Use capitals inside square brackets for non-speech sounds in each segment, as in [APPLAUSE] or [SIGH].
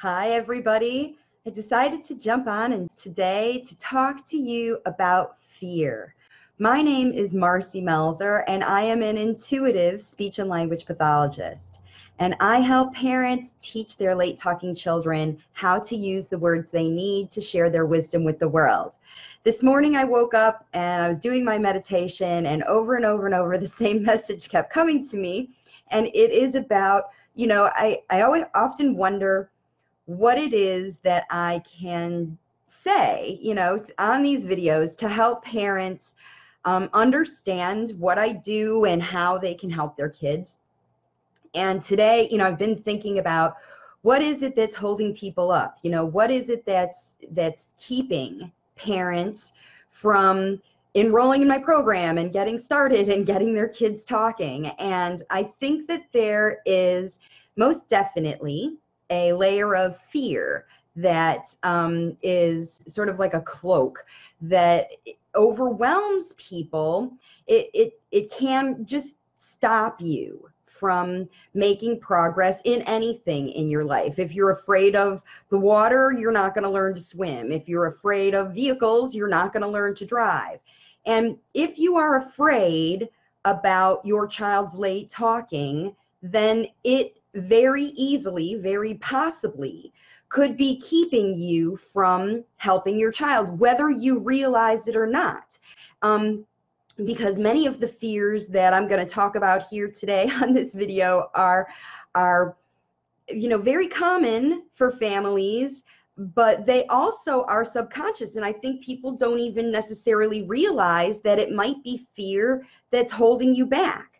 Hi, everybody. I decided to jump on and today to talk to you about fear. My name is Marci Melzer, and I am an intuitive speech and language pathologist. And I help parents teach their late talking children how to use the words they need to share their wisdom with the world. This morning I woke up and I was doing my meditation, and over and over and over, the same [LAUGHS] message kept coming to me. And it is about, you know, I, I always often wonder what it is that I can say, you know, on these videos to help parents um, understand what I do and how they can help their kids. And today, you know, I've been thinking about what is it that's holding people up? You know, what is it that's that's keeping parents from enrolling in my program and getting started and getting their kids talking? And I think that there is most definitely a layer of fear that um, is sort of like a cloak that overwhelms people. It, it, it can just stop you from making progress in anything in your life. If you're afraid of the water, you're not going to learn to swim. If you're afraid of vehicles, you're not going to learn to drive. And if you are afraid about your child's late talking, then it very easily, very possibly could be keeping you from helping your child, whether you realize it or not. Um, because many of the fears that I'm going to talk about here today [LAUGHS] on this video are, are, you know, very common for families, but they also are subconscious. And I think people don't even necessarily realize that it might be fear that's holding you back.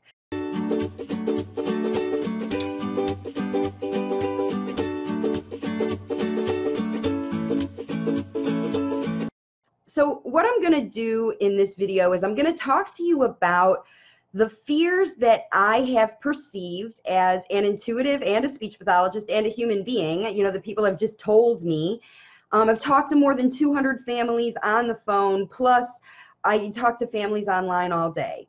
So what I'm going to do in this video is I'm going to talk to you about the fears that I have perceived as an intuitive and a speech pathologist and a human being, you know, the people have just told me. Um, I've talked to more than 200 families on the phone, plus I talk to families online all day.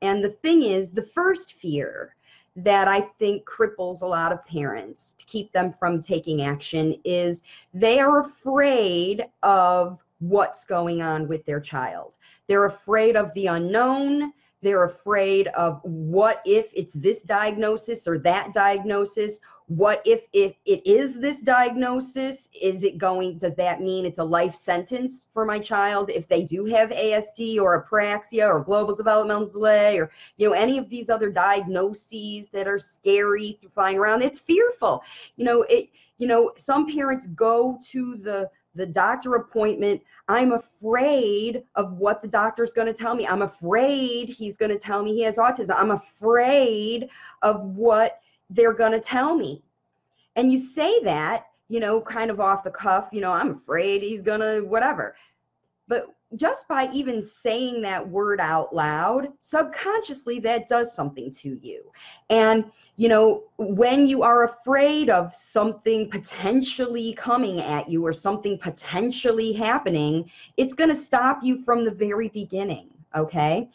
And the thing is, the first fear that I think cripples a lot of parents to keep them from taking action is they are afraid of what's going on with their child. They're afraid of the unknown. They're afraid of what if it's this diagnosis or that diagnosis? What if, if it is this diagnosis? Is it going, does that mean it's a life sentence for my child if they do have ASD or apraxia or global developmental delay or, you know, any of these other diagnoses that are scary flying around? It's fearful. You know, it, you know, some parents go to the the doctor appointment, I'm afraid of what the doctor's going to tell me. I'm afraid he's going to tell me he has autism. I'm afraid of what they're going to tell me. And you say that, you know, kind of off the cuff, you know, I'm afraid he's going to whatever. But just by even saying that word out loud, subconsciously that does something to you. And, you know, when you are afraid of something potentially coming at you or something potentially happening, it's going to stop you from the very beginning. Okay.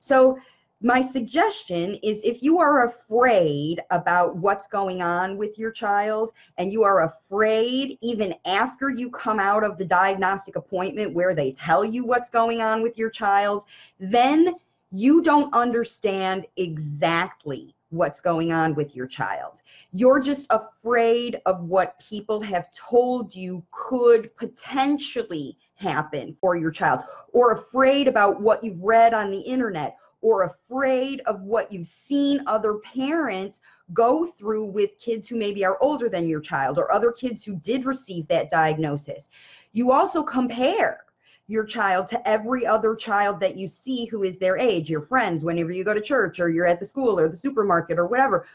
So, my suggestion is if you are afraid about what's going on with your child and you are afraid even after you come out of the diagnostic appointment where they tell you what's going on with your child, then you don't understand exactly what's going on with your child. You're just afraid of what people have told you could potentially happen for your child or afraid about what you've read on the internet or afraid of what you've seen other parents go through with kids who maybe are older than your child or other kids who did receive that diagnosis. You also compare your child to every other child that you see who is their age, your friends, whenever you go to church or you're at the school or the supermarket or whatever,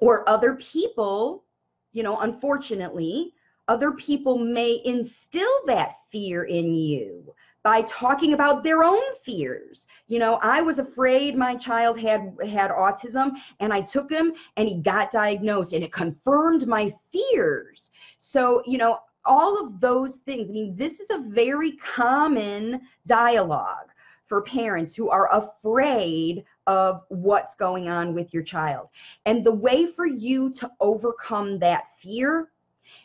or other people, you know, unfortunately, other people may instill that fear in you by talking about their own fears. You know, I was afraid my child had had autism and I took him and he got diagnosed and it confirmed my fears. So, you know, all of those things. I mean, this is a very common dialogue for parents who are afraid of what's going on with your child. And the way for you to overcome that fear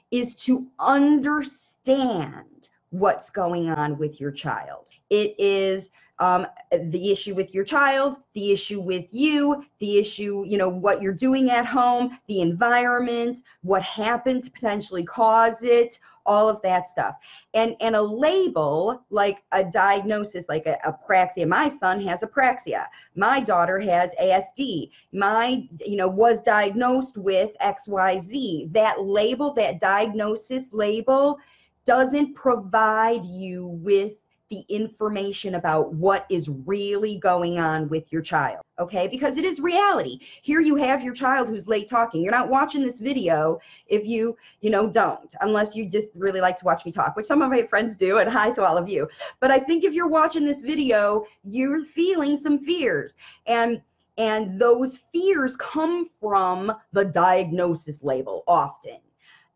is to understand what's going on with your child. It is um, the issue with your child, the issue with you, the issue, you know, what you're doing at home, the environment, what happened to potentially cause it, all of that stuff. And and a label like a diagnosis like a, apraxia. My son has apraxia. My daughter has ASD. My, you know, was diagnosed with XYZ. That label, that diagnosis label doesn't provide you with the information about what is really going on with your child okay? Because it is reality. Here you have your child who's late talking. You're not watching this video if you you know don't unless you just really like to watch me talk which some of my friends do and hi to all of you. But i think if you're watching this video you're feeling some fears and and those fears come from the diagnosis label often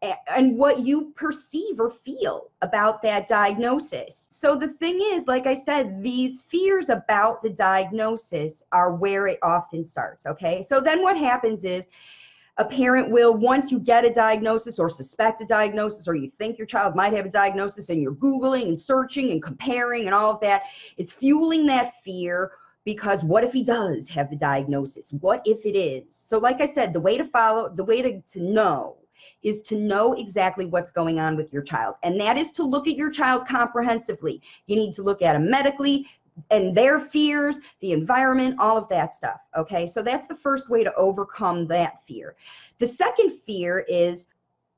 and what you perceive or feel about that diagnosis. So the thing is, like I said, these fears about the diagnosis are where it often starts. Okay. So then what happens is a parent will, once you get a diagnosis or suspect a diagnosis, or you think your child might have a diagnosis and you're Googling and searching and comparing and all of that, it's fueling that fear because what if he does have the diagnosis? What if it is? So, like I said, the way to follow, the way to, to know is to know exactly what's going on with your child. And that is to look at your child comprehensively. You need to look at them medically and their fears, the environment, all of that stuff. Okay, so that's the first way to overcome that fear. The second fear is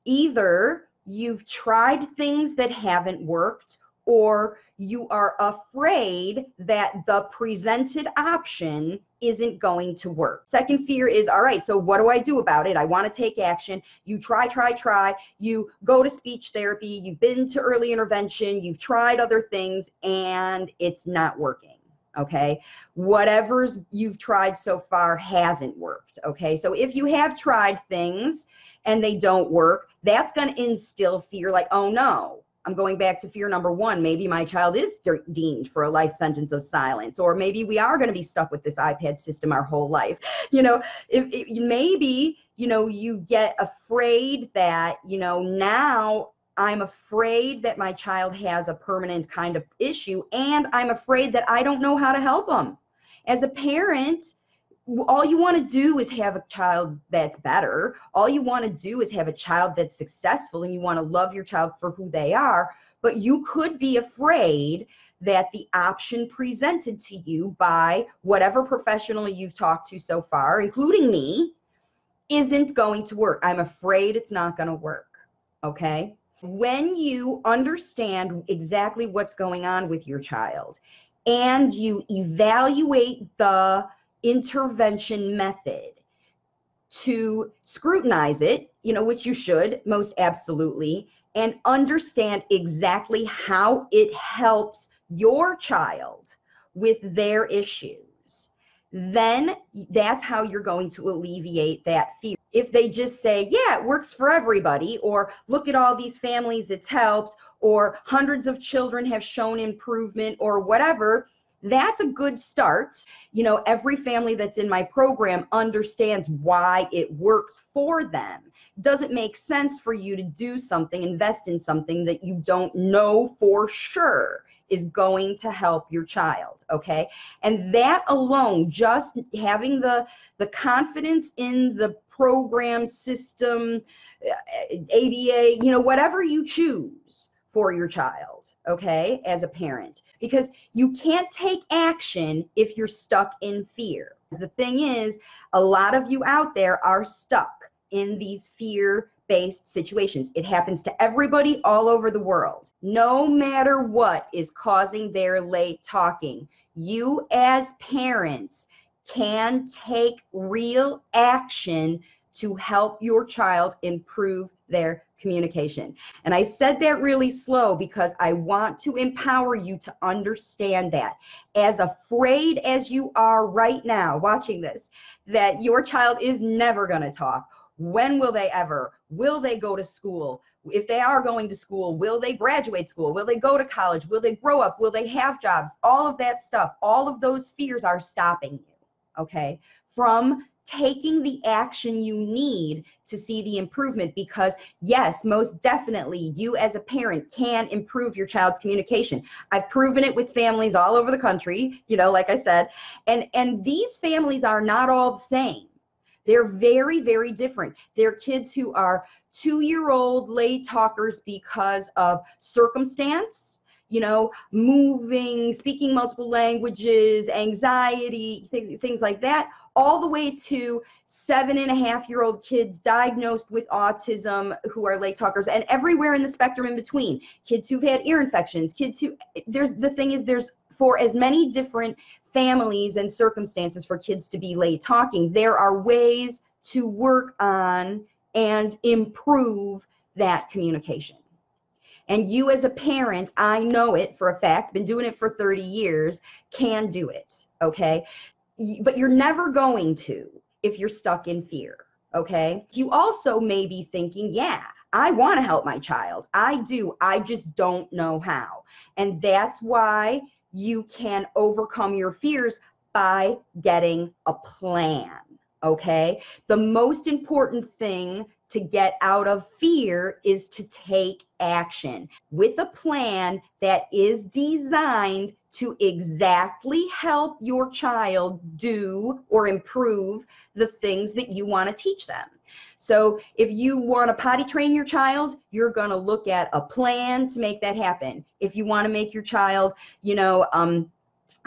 either you've tried things that haven't worked or you are afraid that the presented option isn't going to work. Second fear is all right, so what do I do about it? I want to take action. You try, try, try. You go to speech therapy, you've been to early intervention, you've tried other things, and it's not working. Okay. Whatever's you've tried so far hasn't worked. Okay. So if you have tried things and they don't work, that's going to instill fear like, oh no, I'm going back to fear number one. Maybe my child is de- deemed for a life sentence of silence, or maybe we are going to be stuck with this iPad system our whole life. [LAUGHS] You know, if, if maybe you know you get afraid that you know now I'm afraid that my child has a permanent kind of issue, and I'm afraid that I don't know how to help them. As a parent, all you want to do is have a child that's better. All you want to do is have a child that's successful and you want to love your child for who they are. But you could be afraid that the option presented to you by whatever professional you've talked to so far, including me, isn't going to work. I'm afraid it's not going to work. Okay. When you understand exactly what's going on with your child and you evaluate the intervention method to scrutinize it, you know, which you should most absolutely, and understand exactly how it helps your child with their issues, then that's how you're going to alleviate that fear. If they just say, yeah, it works for everybody, or look at all these families it's helped, or hundreds of children have shown improvement, or whatever, that's a good start. You know, every family that's in my program understands why it works for them. Does it make sense for you to do something, invest in something that you don't know for sure is going to help your child, okay? And that alone, just having the the confidence in the program system, ABA, you know, whatever you choose for your child, okay, as a parent, because you can't take action if you're stuck in fear. The thing is, a lot of you out there are stuck in these fear based situations. It happens to everybody all over the world. No matter what is causing their late talking, you as parents can take real action to help your child improve their communication. And I said that really slow because I want to empower you to understand that. As afraid as you are right now watching this, that your child is never going to talk. When will they ever? Will they go to school? If they are going to school, will they graduate school? Will they go to college? Will they grow up? Will they have jobs? All of that stuff, all of those fears are stopping you, okay, from taking the action you need to see the improvement because yes most definitely you as a parent can improve your child's communication. I've proven it with families all over the country you know like i said and and these families are not all the same. They're very very different. They're kids who are two year old late talkers because of circumstance you know, moving, speaking multiple languages, anxiety, things, things like that, all the way to seven and a half year old kids diagnosed with autism who are late talkers and everywhere in the spectrum in between. Kids who've had ear infections kids who there's the thing is there's for as many different families and circumstances for kids to be late talking there are ways to work on and improve that communication and you, as a parent, I know it for a fact, been doing it for 30 years, can do it. Okay. But you're never going to if you're stuck in fear. Okay. You also may be thinking, yeah, I want to help my child. I do. I just don't know how. And that's why you can overcome your fears by getting a plan. Okay. The most important thing to get out of fear is to take action with a plan that is designed to exactly help your child do or improve the things that you want to teach them. So if you want to potty train your child, you're going to look at a plan to make that happen. If you want to make your child, you know, um,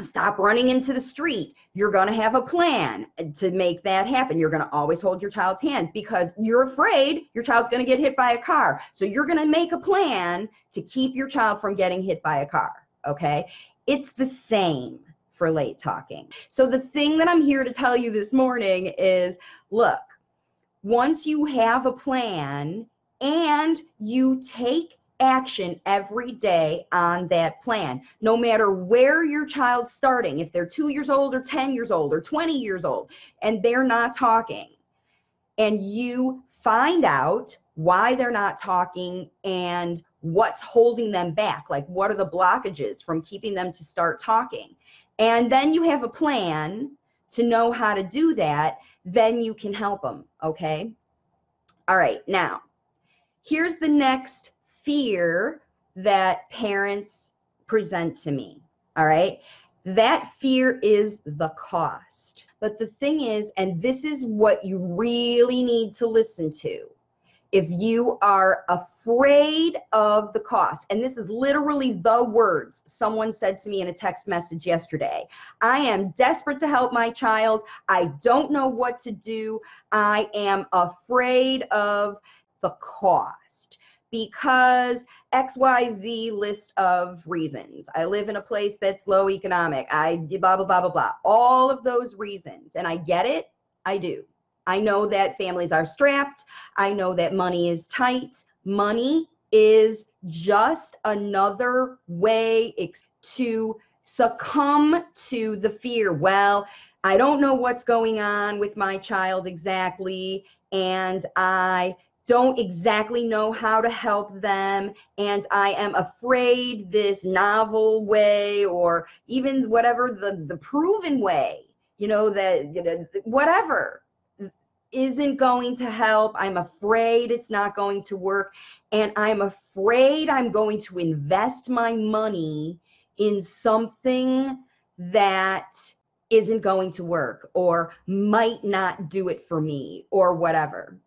stop running into the street. You're going to have a plan to make that happen. You're going to always hold your child's hand because you're afraid your child's going to get hit by a car. So you're going to make a plan to keep your child from getting hit by a car. Okay. It's the same for late talking. So the thing that I'm here to tell you this morning is look, once you have a plan and you take action every day on that plan, no matter where your child's starting, if they're two years old or 10 years old or 20 years old, and they're not talking, and you find out why they're not talking and what's holding them back, like what are the blockages from keeping them to start talking. And then you have a plan to know how to do that, then you can help them, okay? All right, now, here's the next fear that parents present to me. All right. That fear is the cost. But the thing is, and this is what you really need to listen to. If you are afraid of the cost, and this is literally the words someone said to me in a text message yesterday I am desperate to help my child. I don't know what to do. I am afraid of the cost because XYZ list of reasons. I live in a place that's low economic. I blah, blah, blah, blah, blah. All of those reasons. And I get it. I do. I know that families are strapped. I know that money is tight. Money is just another way to succumb to the fear. Well, I don't know what's going on with my child exactly. And I don't exactly know how to help them and i am afraid this novel way or even whatever the the proven way you know that you know whatever isn't going to help. I'm afraid it's not going to work and i'm afraid i'm going to invest my money in something that isn't going to work or might not do it for me or whatever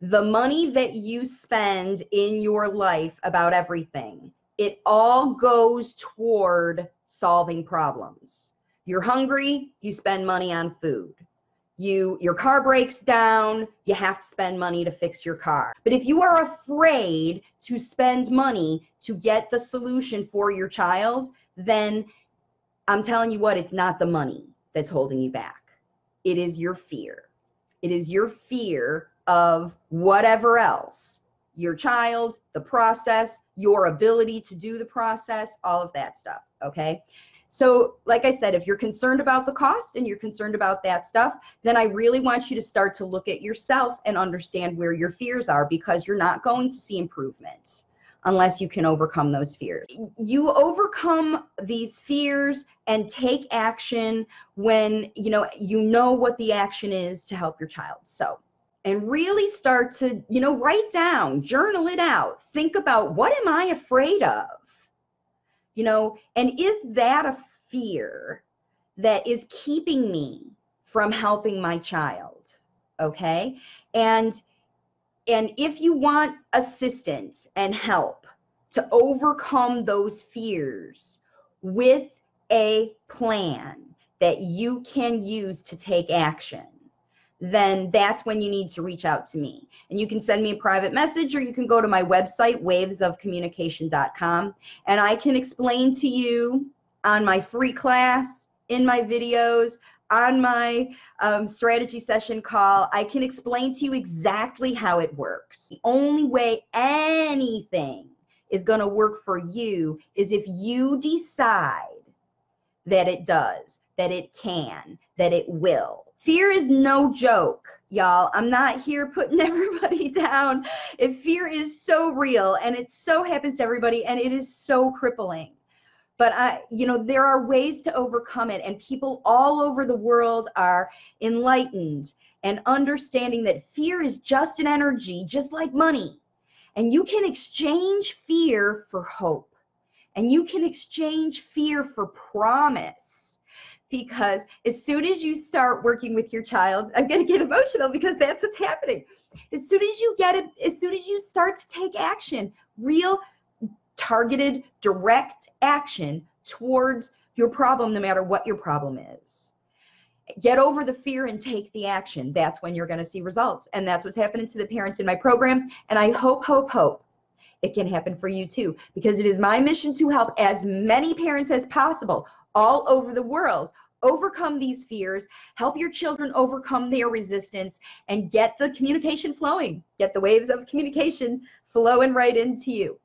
the money that you spend in your life about everything, it all goes toward solving problems. You're hungry, you spend money on food. You your car breaks down, you have to spend money to fix your car. But if you are afraid to spend money to get the solution for your child, then I'm telling you what, it's not the money that's holding you back. It is your fear. It is your fear of whatever else your child, the process, your ability to do the process, all of that stuff. Okay. So, like I said, if you're concerned about the cost and you're concerned about that stuff, then I really want you to start to look at yourself and understand where your fears are because you're not going to see improvement unless you can overcome those fears. You overcome these fears and take action when you know you know what the action is to help your child. So, and really start to, you know, write down, journal it out. Think about what am I afraid of? You know, and is that a fear that is keeping me from helping my child? Okay? And and if you want assistance and help to overcome those fears with a plan that you can use to take action, then that's when you need to reach out to me. And you can send me a private message or you can go to my website, wavesofcommunication.com, and I can explain to you on my free class, in my videos, on my um, strategy session call, I can explain to you exactly how it works. The only way anything is going to work for you is if you decide that it does, that it can, that it will. Fear is no joke, y'all. I'm not here putting [LAUGHS] everybody down. If fear is so real and it so happens to everybody and it is so crippling but I, you know, there are ways to overcome it, and people all over the world are enlightened and understanding that fear is just an energy, just like money, and you can exchange fear for hope, and you can exchange fear for promise. Because as soon as you start working with your child, I'm going to get emotional because that's what's happening. As soon as you get it, as soon as you start to take action, real targeted, direct action towards your problem, no matter what your problem is. Get over the fear and take the action. That's when you're going to see results. And that's what's happening to the parents in my program. And I hope, hope, hope it can happen for you too, because it is my mission to help as many parents as possible all over the world overcome these fears, help your children overcome their resistance, and get the communication flowing. Get the waves of communication flowing right into you.